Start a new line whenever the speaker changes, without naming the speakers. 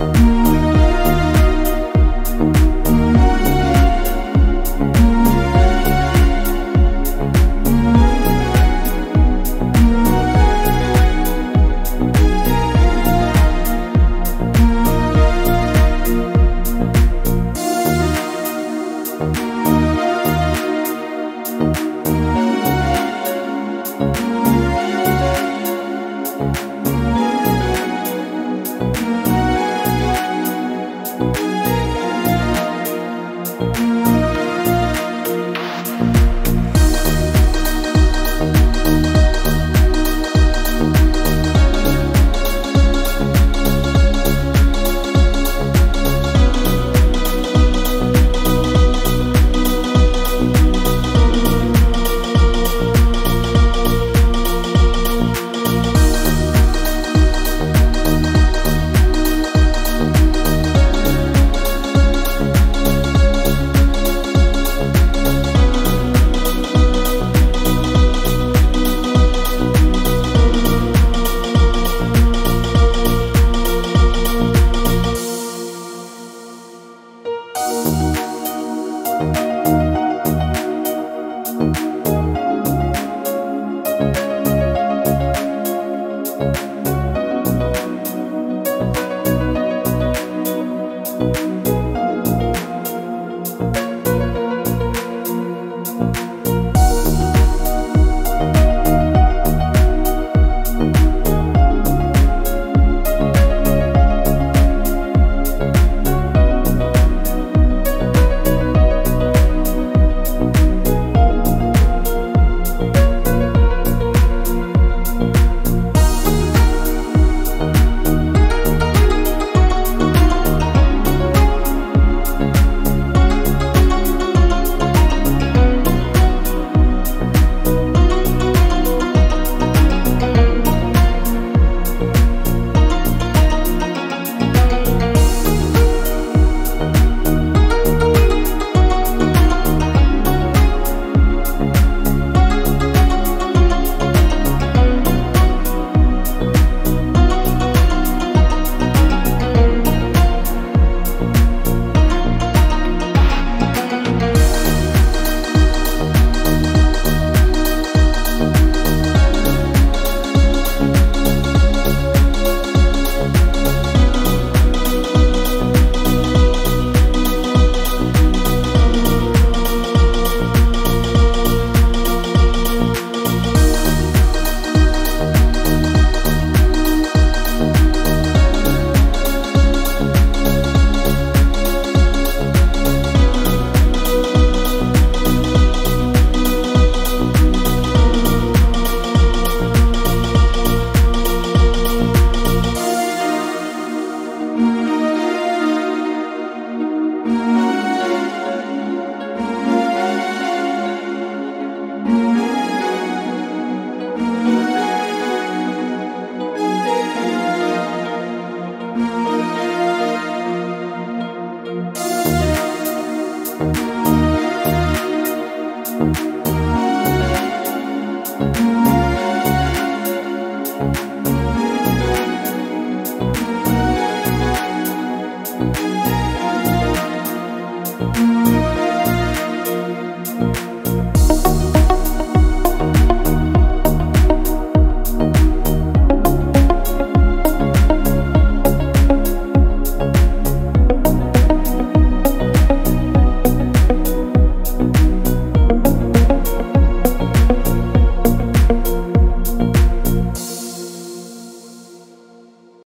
you